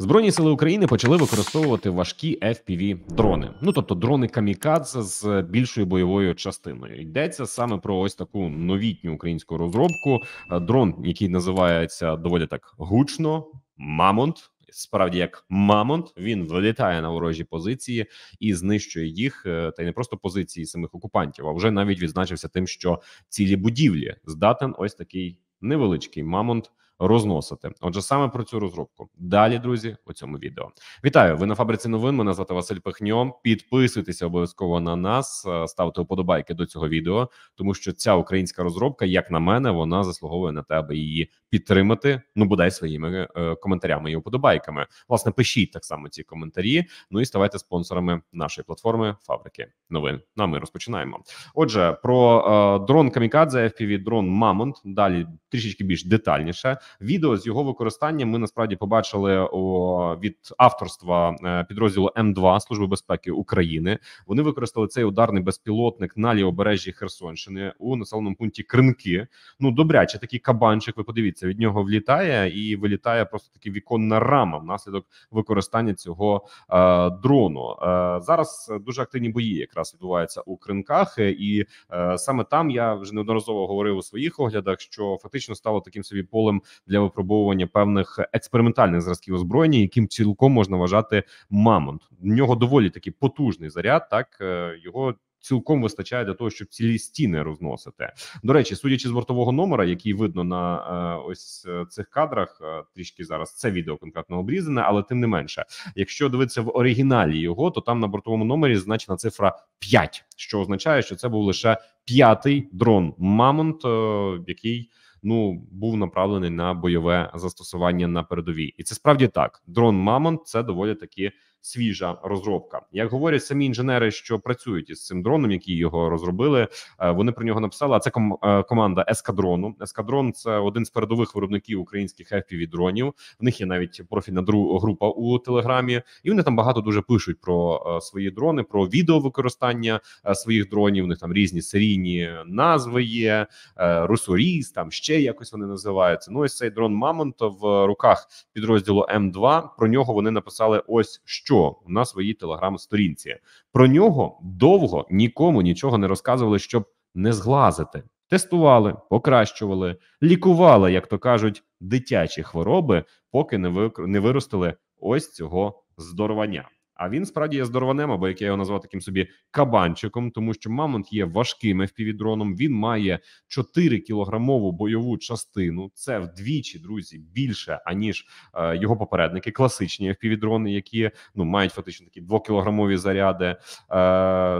Збройні сили України почали використовувати важкі fpv дрони. Ну тобто дрони камікадзе з більшою бойовою частиною. Йдеться саме про ось таку новітню українську розробку. Е, дрон, який називається доволі так гучно, мамонт. Справді, як мамонт, він вилітає на ворожі позиції і знищує їх, е, та й не просто позиції самих окупантів, а вже навіть відзначився тим, що цілі будівлі здатен ось такий невеличкий мамонт розносити. Отже, саме про цю розробку далі, друзі, у цьому відео вітаю. Ви на фабриці новин. Мене звати Василь Пихньо. Підписуйтеся обов'язково на нас, е, ставте вподобайки до цього відео, тому що ця українська розробка, як на мене, вона заслуговує на те, аби її підтримати. Ну бодай своїми е, коментарями і вподобайками. Власне, пишіть так само ці коментарі. Ну і ставайте спонсорами нашої платформи фабрики новин. Ну а ми розпочинаємо. Отже, про е, дрон Камікадзе, FPV дрон Мамонт. Далі трішечки більш детальніше. Відео з його використанням ми насправді побачили о, від авторства е, підрозділу М2 Служби безпеки України. Вони використали цей ударний безпілотник на лівобережжі Херсонщини у населеному пункті Кринки. Ну добряче такий кабанчик. Ви подивіться, від нього влітає і вилітає просто таки віконна рама внаслідок використання цього е, дрону. Е, зараз дуже активні бої якраз відбуваються у кринках, і е, саме там я вже неодноразово говорив у своїх оглядах, що фактично стало таким собі полем для випробовування певних експериментальних зразків озброєння, яким цілком можна вважати мамонт. В нього доволі такий потужний заряд. Так е, його. Цілком вистачає для того, щоб цілі стіни розносити. До речі, судячи з бортового номера, який видно на е, ось е, цих кадрах, е, трішки зараз це відео конкретно обрізане, але тим не менше, якщо дивитися в оригіналі його, то там на бортовому номері значена цифра 5, що означає, що це був лише п'ятий дрон Мамонт, е, який ну був направлений на бойове застосування на передовій, і це справді так. Дрон Мамонт це доволі таки свіжа розробка. Як говорять самі інженери, що працюють із цим дроном, які його розробили, е, вони про нього написали. А це ком е, команда ескадрону. Ескадрон це один з передових виробників українських fpv дронів. В них є навіть профільна група у телеграмі, і вони там багато дуже пишуть про е, свої дрони, про відео використання своїх дронів. У них там різні серійні назви є русоріз, там ще якось вони називаються. Ну ось цей дрон Мамонт в руках підрозділу М2. Про нього вони написали ось що що на своїй телеграм-сторінці. Про нього довго нікому нічого не розказували, щоб не зглазити. Тестували, покращували, лікували, як то кажуть, дитячі хвороби, поки не ви виростили ось цього здоровання. А він справді є здорованем, або як я його назвав таким собі кабанчиком, тому що Мамонт є важким FPV-дроном, Він має 4 кілограмову бойову частину. Це вдвічі, друзі, більше аніж е, його попередники, класичні FPV-дрони, які ну мають фактично такі двокілограмові заряди. Е,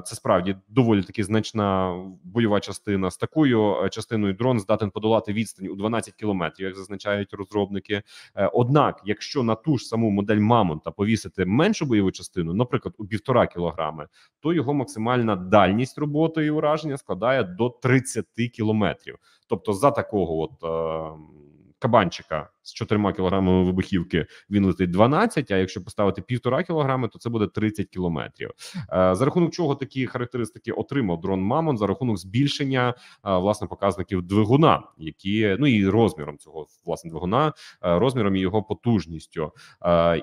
Це справді доволі таки значна бойова частина. З такою е, частиною дрон здатен подолати відстань у 12 кілометрів, як зазначають розробники. Е, однак, якщо на ту ж саму модель Мамонта повісити меншу бойову частину, частину, наприклад, у півтора кілограми, то його максимальна дальність роботи і ураження складає до 30 кілометрів. Тобто, за такого от. Е Кабанчика з 4 кілограмами вибухівки він летить 12, А якщо поставити півтора кілограми, то це буде 30 кілометрів. Е, за рахунок чого такі характеристики отримав дрон Мамонт за рахунок збільшення е, власне показників двигуна, які ну і розміром цього власне двигуна, е, розміром і його потужністю,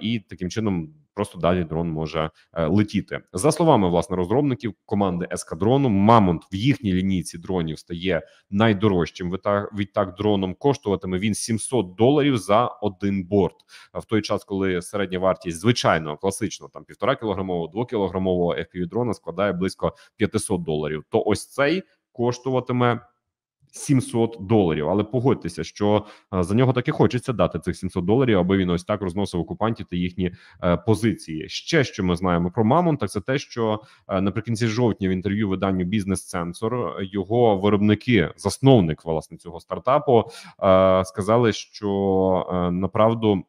і таким чином просто далі дрон може е, летіти. За словами власне розробників команди ескадрону, Мамонт в їхній лінійці дронів стає найдорожчим. відтак дроном коштуватиме він 700 доларів за один борт. В той час, коли середня вартість звичайно класично там півтора кілограмового, двокілограмового fpv дрона складає близько 500 доларів. То ось цей коштуватиме. 700 доларів. Але погодьтеся, що е, за нього таки хочеться дати цих 700 доларів, аби він ось так розносив окупантів та їхні е, позиції. Ще що ми знаємо про Мамонта, це те, що е, наприкінці жовтня в інтерв'ю виданню бізнес сенсор його виробники, засновник власне цього стартапу, сказали, що направду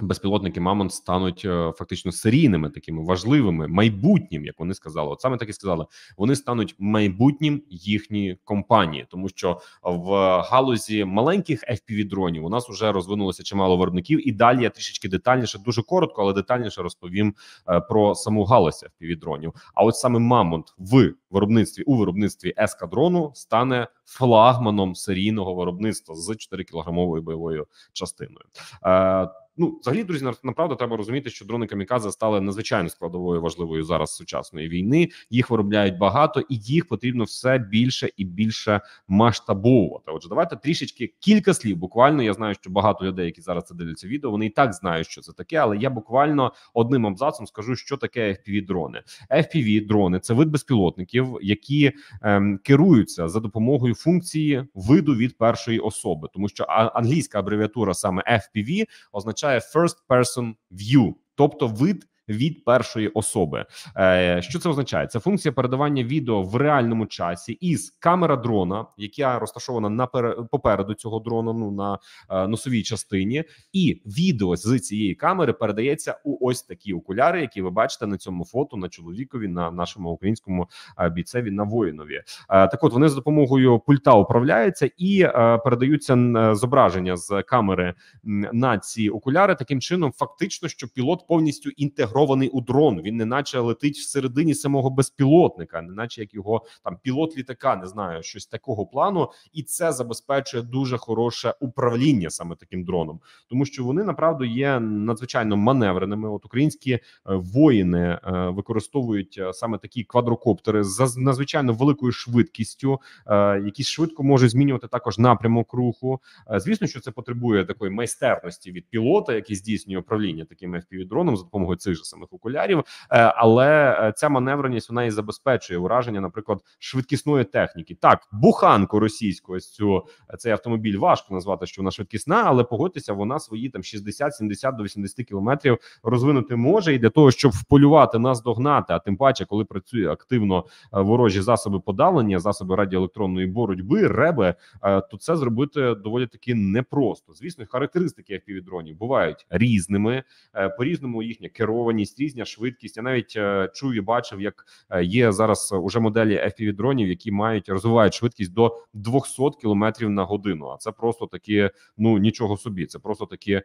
безпілотники Мамонт стануть е, фактично серійними такими важливими майбутнім, як вони сказали. От саме так і сказали. Вони стануть майбутнім їхньої компанії, тому що в галузі маленьких fpv дронів у нас вже розвинулося чимало виробників. І далі я трішечки детальніше, дуже коротко, але детальніше розповім е, про саму галузь fpv дронів. А от саме Мамонт в виробництві у виробництві ескадрону стане флагманом серійного виробництва з 4 кілограмовою бойовою частиною. Е, Ну, взагалі, друзі, направду треба розуміти, що дрони камікадзе стали надзвичайно складовою важливою зараз сучасної війни. Їх виробляють багато, і їх потрібно все більше і більше масштабовувати. Отже, давайте трішечки кілька слів. Буквально я знаю, що багато людей, які зараз це дивляться відео, вони і так знають, що це таке. Але я буквально одним абзацом скажу, що таке fpv дрони. fpv дрони це вид безпілотників, які ем, керуються за допомогою функції виду від першої особи, тому що англійська абревіатура саме FPV означає first person view, тобто вид від першої особи. Е, Що це означає? Це функція передавання відео в реальному часі із камера дрона, яка розташована на попереду цього дрона, ну на е, носовій частині, і відео з цієї камери передається у ось такі окуляри, які ви бачите на цьому фото на чоловікові, на нашому українському е, бійцеві на воїнові. Так, от вони з допомогою пульта управляються і передаються зображення з камери на ці окуляри. Таким чином, фактично, що пілот повністю інтегрований інтегрований у дрон. Він не наче летить всередині самого безпілотника, не наче як його там пілот літака, не знаю, щось такого плану, і це забезпечує дуже хороше управління саме таким дроном, тому що вони направду є надзвичайно маневреними. От українські е, воїни е, використовують е, саме такі квадрокоптери з надзвичайно великою швидкістю, які швидко можуть змінювати також напрямок руху. Звісно, що це потребує такої майстерності від пілота, який здійснює управління таким fpv дроном за допомогою цих же самих окулярів, е, але е, ця маневреність вона і забезпечує ураження, наприклад, швидкісної техніки. Так, буханку російську ось цю цей автомобіль важко назвати, що вона швидкісна, але погодьтеся, вона свої там 60, 70 до 80 кілометрів розвинути може, і для того, щоб вполювати нас догнати, а тим паче, коли працює активно е, ворожі засоби подавлення, засоби радіоелектронної боротьби, реби, то це зробити доволі таки непросто. Звісно, характеристики FPV-дронів бувають різними, по різному їхня керованість керованість, різня швидкість. Я навіть е, чую, і бачив, як е, є зараз уже моделі fpv дронів, які мають розвивають швидкість до 200 км на годину. А це просто такі, ну нічого собі. Це просто такі е,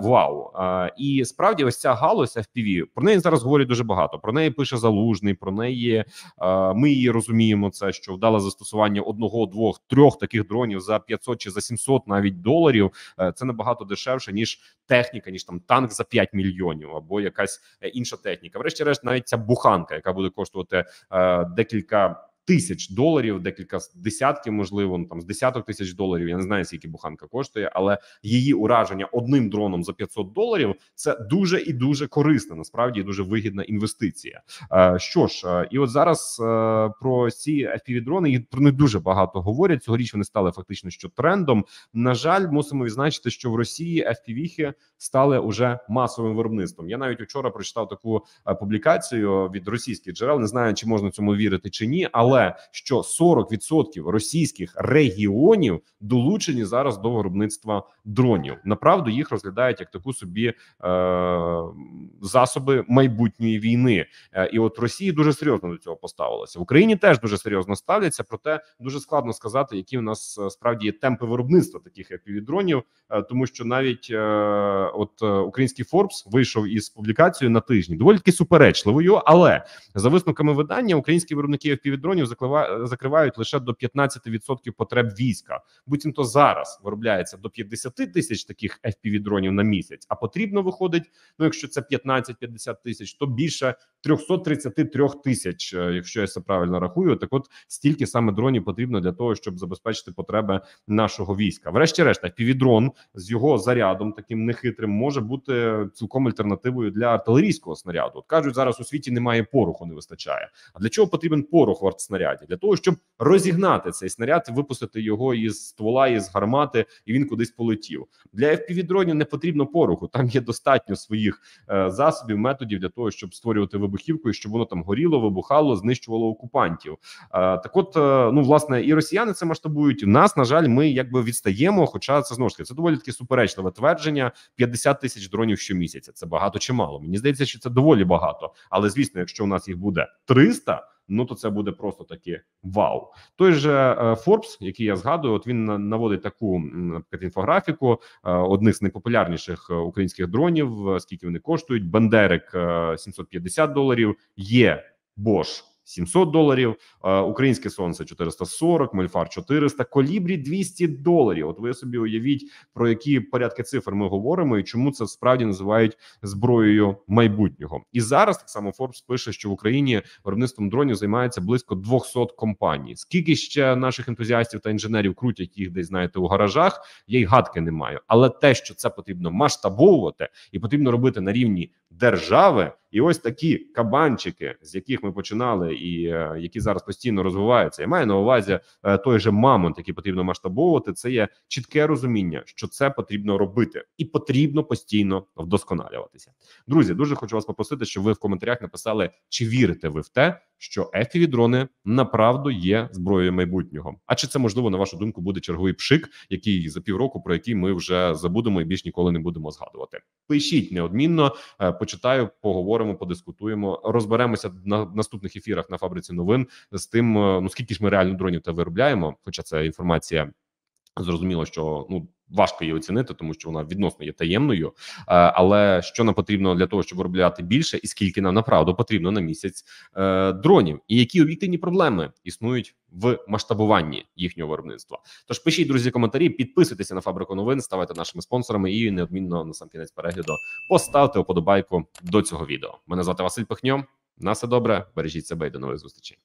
вау. І справді, ось ця галузь FPV, про неї зараз говорять дуже багато. Про неї пише залужний. Про неї ми її розуміємо. Це що вдале застосування одного, двох, трьох таких дронів за 500 чи за 700 навіть доларів. Це набагато дешевше ніж техніка, ніж там танк за 5 мільйонів або якась Е, інша техніка. Врешті-решт, навіть ця буханка, яка буде коштувати е, декілька тисяч доларів, декілька десятків, можливо, ну, там з десяток тисяч доларів. Я не знаю, скільки буханка коштує, але її ураження одним дроном за 500 доларів це дуже і дуже корисна, насправді дуже вигідна інвестиція. Е, що ж, е, і от зараз е, про ці fpv дрони і про них дуже багато говорять. Цьогоріч вони стали фактично що трендом. На жаль, мусимо відзначити, що в Росії FPV стали уже масовим виробництвом. Я навіть вчора прочитав таку публікацію від російських джерел. Не знаю, чи можна цьому вірити чи ні, але але що 40% російських регіонів долучені зараз до виробництва дронів. Направду їх розглядають як таку собі е, засоби майбутньої війни. Е, і от Росія дуже серйозно до цього поставилася. В Україні теж дуже серйозно ставляться. Проте дуже складно сказати, які у нас е, справді є темпи виробництва таких FPV-дронів, е, тому що навіть е, от е, український Форбс вийшов із публікацією на тижні, доволі таки суперечливою. Але за висновками видання українські виробники FPV-дронів дронів закривають лише до 15% потреб війська. Буцімто зараз виробляється до 50 тисяч таких fpv дронів на місяць. А потрібно виходить. Ну, якщо це 15-50 тисяч, то більше 333 тисяч. Е, якщо я це правильно рахую, так от стільки саме дронів потрібно для того, щоб забезпечити потреби нашого війська. Врешті-решт, fpv з його зарядом, таким нехитрим, може бути цілком альтернативою для артилерійського снаряду. От кажуть, зараз у світі немає пороху, не вистачає. А для чого потрібен порох в снаряді для того, щоб розігнати цей снаряд, випустити його із ствола, із гармати, і він кудись полетів. Для fpv дронів не потрібно пороху. Там є достатньо своїх е, засобів, методів для того, щоб створювати вибухівку, і щоб воно там горіло, вибухало, знищувало окупантів. Е, так, от е, ну власне, і росіяни це масштабують. У нас на жаль, ми якби відстаємо. Хоча це знову ж таки це доволі таки суперечливе твердження: 50 тисяч дронів щомісяця. Це багато чи мало. Мені здається, що це доволі багато. Але звісно, якщо у нас їх буде 300, ну то це буде просто таке вау. Той же Forbes, е, який я згадую, от він наводить таку наприклад, інфографіку е, одних з найпопулярніших е, українських дронів. Скільки вони коштують? Бандерик 750 доларів. Є Bosch 700 доларів, е, українське сонце 440, Мольфар 400, колібрі 200 доларів. От ви собі уявіть про які порядки цифр ми говоримо, і чому це справді називають зброєю майбутнього. І зараз так само Forbes пише, що в Україні виробництвом дронів займається близько 200 компаній. Скільки ще наших ентузіастів та інженерів крутять їх десь знаєте у гаражах? Я й гадки не маю. Але те, що це потрібно масштабовувати і потрібно робити на рівні держави, і ось такі кабанчики, з яких ми починали, і е, які зараз постійно розвиваються. Я маю на увазі е, той же мамонт, який потрібно масштабовувати. Це є чітке розуміння, що це потрібно робити, і потрібно постійно вдосконалюватися. Друзі, дуже хочу вас попросити, щоб ви в коментарях написали, чи вірите ви в те, що fpv дрони направду є зброєю майбутнього. А чи це можливо на вашу думку буде черговий пшик, який за півроку про який ми вже забудемо і більш ніколи не будемо згадувати? Пишіть неодмінно, е, почитаю, поговоримо, подискутуємо, розберемося на наступних ефірах на фабриці новин з тим, е, ну скільки ж ми реально дронів та виробляємо, хоча це інформація. Зрозуміло, що ну важко її оцінити, тому що вона відносно є таємною. Е, але що нам потрібно для того, щоб виробляти більше, і скільки нам направду потрібно на місяць е, дронів, і які об'єктивні проблеми існують в масштабуванні їхнього виробництва? Тож пишіть друзі коментарі, підписуйтеся на фабрику новин, ставайте нашими спонсорами і неодмінно на сам кінець перегляду поставте вподобайку до цього відео. Мене звати Василь Пихньо. На все добре, бережіть себе і до нових зустрічей.